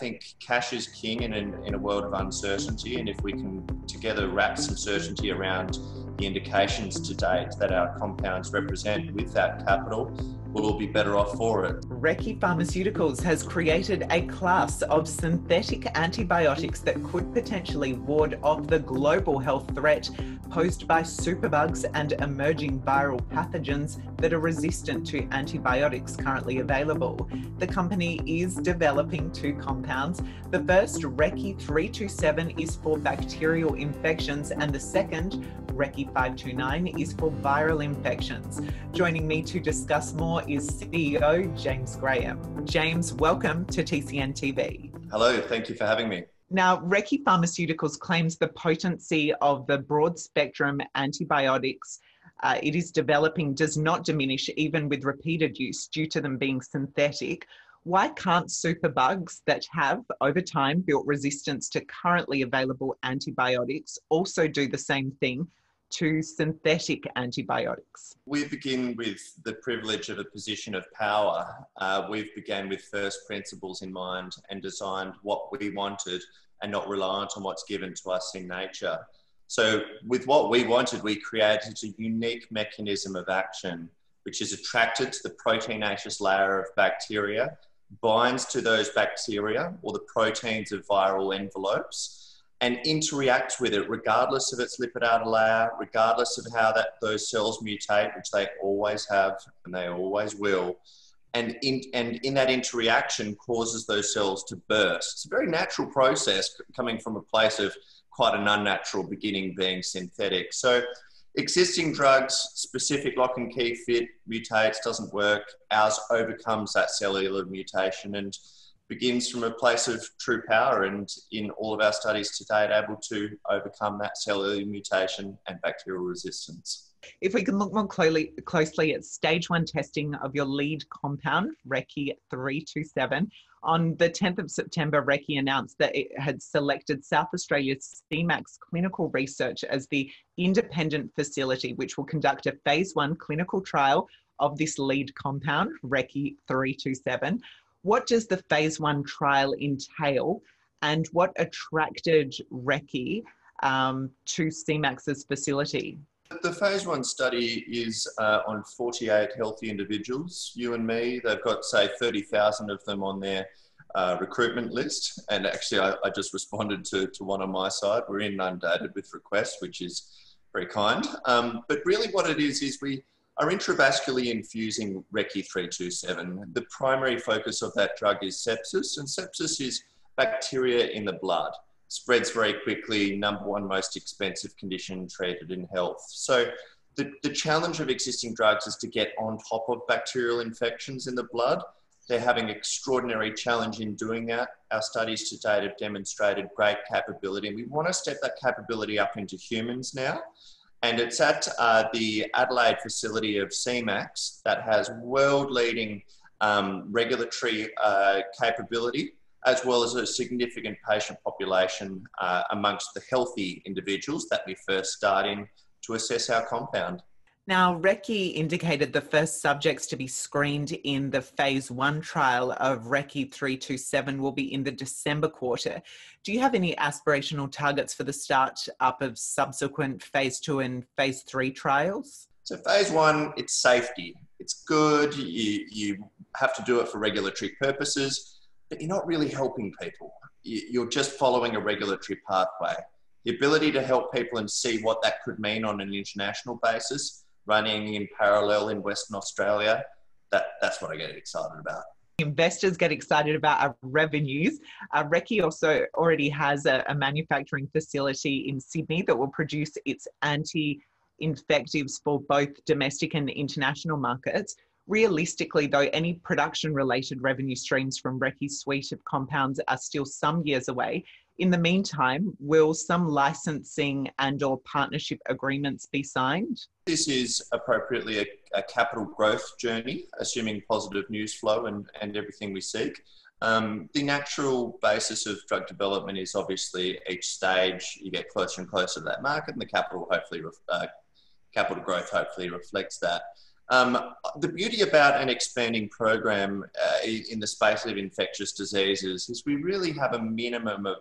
think cash is king in, in a world of uncertainty. And if we can together wrap some certainty around the indications to date that our compounds represent with that capital, we'll all be better off for it. Recce Pharmaceuticals has created a class of synthetic antibiotics that could potentially ward off the global health threat posed by superbugs and emerging viral pathogens that are resistant to antibiotics currently available. The company is developing two compounds. The first, Recce 327, is for bacterial infections, and the second, Recce 529, is for viral infections. Joining me to discuss more is CEO James Graham. James, welcome to TCN TV. Hello, thank you for having me. Now, Recce Pharmaceuticals claims the potency of the broad spectrum antibiotics uh, it is developing does not diminish even with repeated use due to them being synthetic. Why can't superbugs that have over time built resistance to currently available antibiotics also do the same thing to synthetic antibiotics? We begin with the privilege of a position of power. Uh, we've began with first principles in mind and designed what we wanted and not reliant on what's given to us in nature. So, with what we wanted, we created a unique mechanism of action, which is attracted to the proteinaceous layer of bacteria, binds to those bacteria or the proteins of viral envelopes, and interact with it regardless of its lipid outer layer, regardless of how that those cells mutate, which they always have and they always will. And in, and in that interaction causes those cells to burst. It's a very natural process coming from a place of quite an unnatural beginning being synthetic. So existing drugs, specific lock and key fit mutates, doesn't work. Ours overcomes that cellular mutation and begins from a place of true power and in all of our studies to date able to overcome that cellular mutation and bacterial resistance. If we can look more closely, closely at stage one testing of your lead compound, Recce 327, on the 10th of September, Recce announced that it had selected South Australia's CMAX Clinical Research as the independent facility which will conduct a phase one clinical trial of this lead compound, Recce 327. What does the phase one trial entail and what attracted Recce um, to CMAX's facility? The phase one study is uh, on 48 healthy individuals, you and me. They've got, say, 30,000 of them on their uh, recruitment list. And actually, I, I, just responded to, to one on my side. We're inundated with requests, which is very kind. Um, but really, what it is, is we are intravascularly infusing Recce 327. The primary focus of that drug is sepsis, and sepsis is bacteria in the blood. Spreads very quickly, number one most expensive condition treated in health. So the, the challenge of existing drugs is to get on top of bacterial infections in the blood. They're having extraordinary challenge in doing that. Our studies to date have demonstrated great capability, and we want to step that capability up into humans now and it's at uh, the Adelaide facility of CMAX that has world leading um, regulatory uh, capability as well as a significant patient population uh, amongst the healthy individuals that we first start in to assess our compound. Now, Recce indicated the first subjects to be screened in the phase one trial of Recce 327 will be in the December quarter. Do you have any aspirational targets for the start up of subsequent phase two and phase three trials? So, phase one, it's safety. It's good. You, you have to do it for regulatory purposes, but you're not really helping people. You're just following a regulatory pathway. The ability to help people and see what that could mean on an international basis running in parallel in Western Australia. That, that's what I get excited about. Investors get excited about our revenues. Uh, Recce also already has a, a manufacturing facility in Sydney that will produce its anti infectives for both domestic and international markets. Realistically, though, any production related revenue streams from Recce's suite of compounds are still some years away. In the meantime, will some licensing and or partnership agreements be signed? This is appropriately a, a capital growth journey, assuming positive news flow and, and everything we seek. Um, the natural basis of drug development is obviously each stage you get closer and closer to that market, and the capital hopefully uh, capital growth hopefully reflects that. Um, the beauty about an expanding program uh, in the space of infectious diseases is we really have a minimum of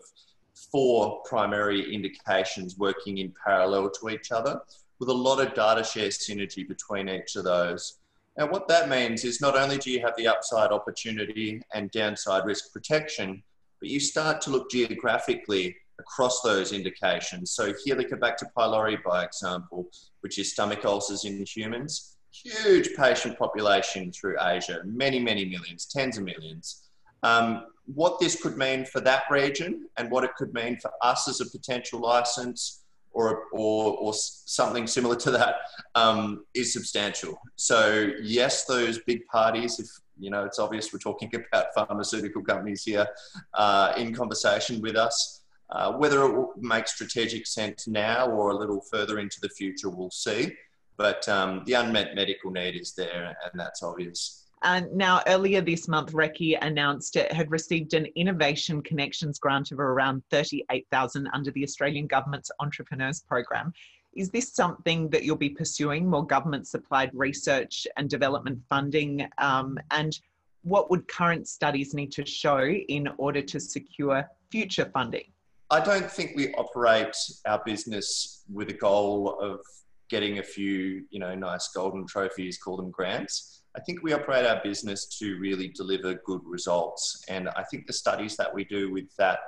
four primary indications working in parallel to each other with a lot of data share synergy between each of those. Now, what that means is not only do you have the upside opportunity and downside risk protection, but you start to look geographically across those indications. So Helicobacter pylori, by example, which is stomach ulcers in humans, huge patient population through Asia, many, many millions, tens of millions. Um, what this could mean for that region and what it could mean for us as a potential license or, or, or something similar to that um, is substantial. So yes, those big parties, if you know, it's obvious we're talking about pharmaceutical companies here uh, in conversation with us. Uh, whether it will make strategic sense now or a little further into the future, we'll see. But um, the unmet medical need is there, and that's obvious. And now, earlier this month, Recce announced it had received an Innovation Connections grant of around 38,000 under the Australian Government's Entrepreneurs Program. Is this something that you'll be pursuing, more government supplied research and development funding? Um, and what would current studies need to show in order to secure future funding? I don't think we operate our business with a goal of getting a few, you know, nice golden trophies, call them grants. I think we operate our business to really deliver good results. And I think the studies that we do with that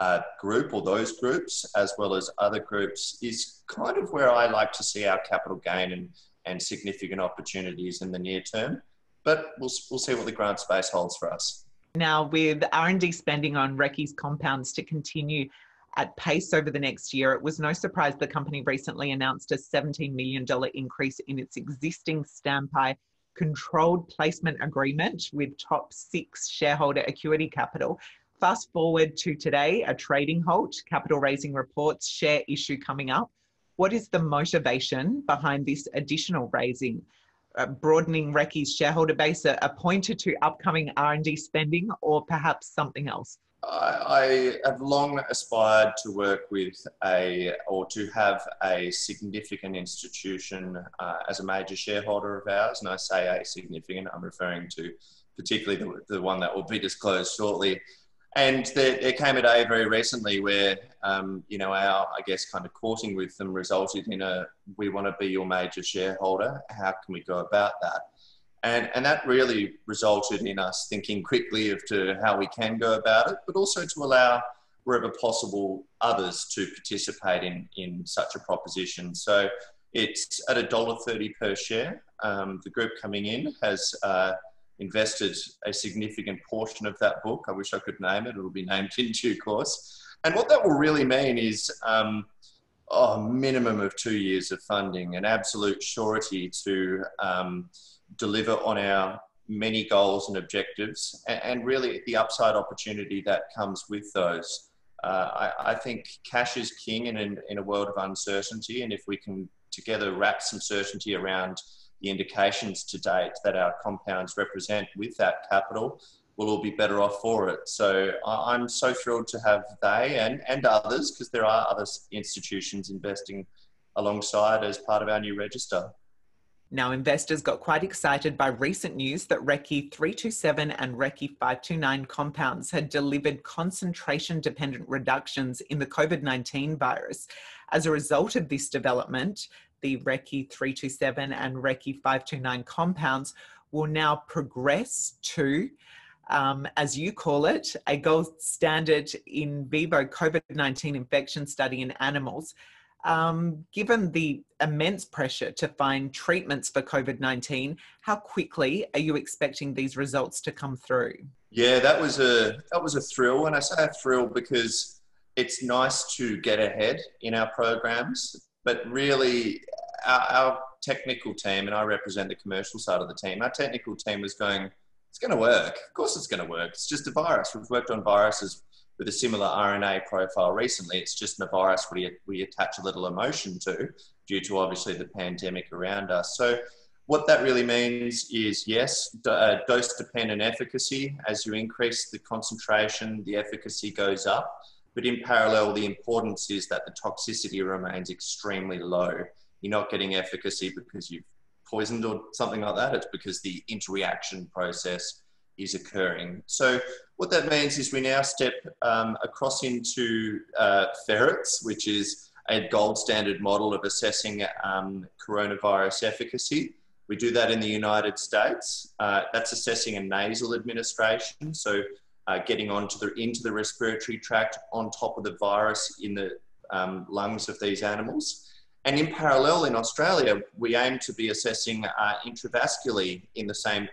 uh, group or those groups, as well as other groups, is kind of where I like to see our capital gain and, and significant opportunities in the near term. But we'll, we'll see what the grant space holds for us. Now, with R&D spending on Recce's compounds to continue at pace over the next year, it was no surprise the company recently announced a $17 million increase in its existing Stampi controlled placement agreement with top six shareholder Acuity Capital. Fast forward to today, a trading halt, capital raising reports, share issue coming up. What is the motivation behind this additional raising? Uh, broadening Recce's shareholder base, a, a pointer to upcoming R&D spending, or perhaps something else? I, I have long aspired to work with a or to have a significant institution uh, as a major shareholder of ours. And I say a significant, I'm referring to particularly the, the one that will be disclosed shortly. And there, there came a day very recently where, um, you know, our, I guess, kind of courting with them resulted in a, we want to be your major shareholder. How can we go about that? And, and that really resulted in us thinking quickly of to how we can go about it, but also to allow wherever possible others to participate in, in such a proposition. So it's at $1.30 per share. Um, the group coming in has uh, invested a significant portion of that book. I wish I could name it. It'll be named in due course. And what that will really mean is um, a minimum of two years of funding, an absolute surety to um, deliver on our many goals and objectives, and, and really the upside opportunity that comes with those. Uh, I, I, think cash is king in, in, in, a world of uncertainty, and if we can together wrap some certainty around the indications to date that our compounds represent with that capital, we'll all be better off for it. So I'm so thrilled to have they and, and others, because there are other institutions investing alongside as part of our new register. Now, investors got quite excited by recent news that Recce 327 and Recce 529 compounds had delivered concentration dependent reductions in the COVID 19 virus. As a result of this development, the Recce 327 and Recce 529 compounds will now progress to, um, as you call it, a gold standard in vivo COVID 19 infection study in animals um, given the immense pressure to find treatments for COVID 19, how quickly are you expecting these results to come through? Yeah, that was a that was a thrill, and I say a thrill because it's nice to get ahead in our programs, but really our, our technical team, and I represent the commercial side of the team. Our technical team was going, it's going to work. Of course, it's going to work. It's just a virus. We've worked on viruses with a similar RNA profile recently. It's just a virus we, we attach a little emotion to due to obviously the pandemic around us. So what that really means is yes, uh, dose dependent efficacy. As you increase the concentration, the efficacy goes up. But in parallel, the importance is that the toxicity remains extremely low. You're not getting efficacy because you've poisoned or something like that. It's because the interaction process is occurring. So what that means is we now step um, across into uh, ferrets, which is a gold standard model of assessing um, coronavirus efficacy. We do that in the United States. Uh, that's assessing a nasal administration, so uh, getting onto the into the respiratory tract on top of the virus in the um, lungs of these animals. And in parallel, in Australia, we aim to be assessing uh, intravascularly in the same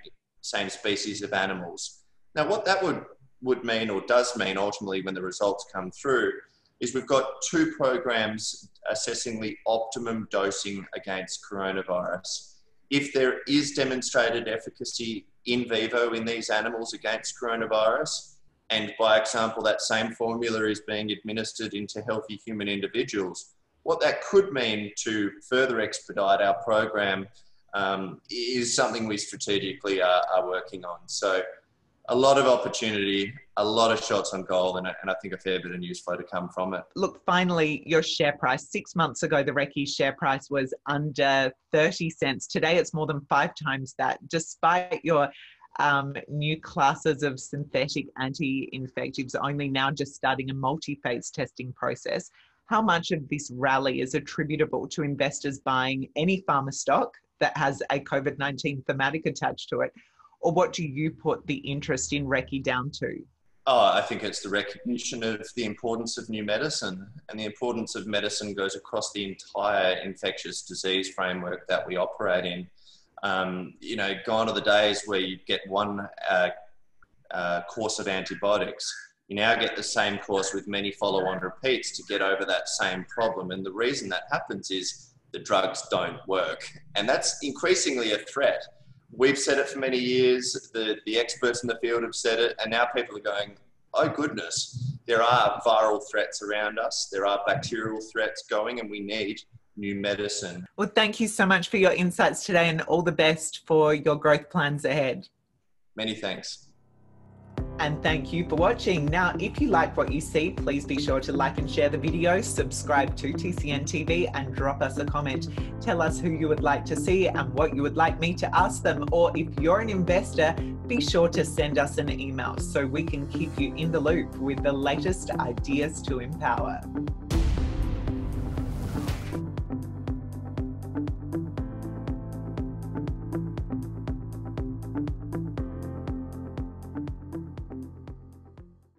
same species of animals. Now, what that would would mean or does mean ultimately when the results come through is we've got two programs assessing the optimum dosing against coronavirus. If there is demonstrated efficacy in vivo in these animals against coronavirus, and by example, that same formula is being administered into healthy human individuals, what that could mean to further expedite our program um, is something we strategically are, are working on. So a lot of opportunity, a lot of shots on goal, and, and I think a fair bit of news flow to come from it. Look, finally, your share price. Six months ago, the Recce share price was under 30 cents. Today, it's more than five times that, despite your um, new classes of synthetic anti infectives only now just starting a multi phase testing process. How much of this rally is attributable to investors buying any pharma stock that has a COVID 19 thematic attached to it? or what do you put the interest in Recce down to? Oh, I think it's the recognition of the importance of new medicine, and the importance of medicine goes across the entire infectious disease framework that we operate in. Um, you know, gone are the days where you get one uh, uh, course of antibiotics. You now get the same course with many follow-on repeats to get over that same problem. And the reason that happens is the drugs don't work, and that's increasingly a threat we've said it for many years, the, the experts in the field have said it, and now people are going, oh goodness, there are viral threats around us, there are bacterial threats going, and we need new medicine. Well, thank you so much for your insights today and all the best for your growth plans ahead. Many thanks and thank you for watching. Now, if you like what you see, please be sure to like and share the video, subscribe to TCN TV and drop us a comment. Tell us who you would like to see and what you would like me to ask them. Or if you're an investor, be sure to send us an email so we can keep you in the loop with the latest ideas to empower.